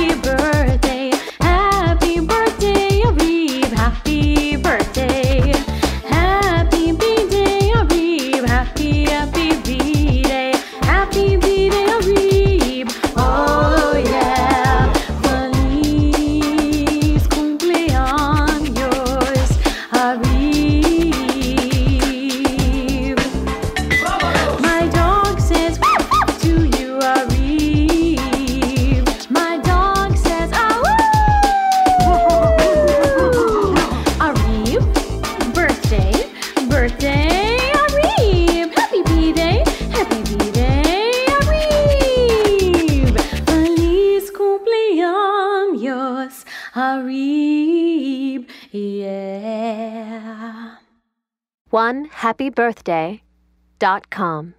Happy. Dios Harib. Yeah. One happy birthday dot com.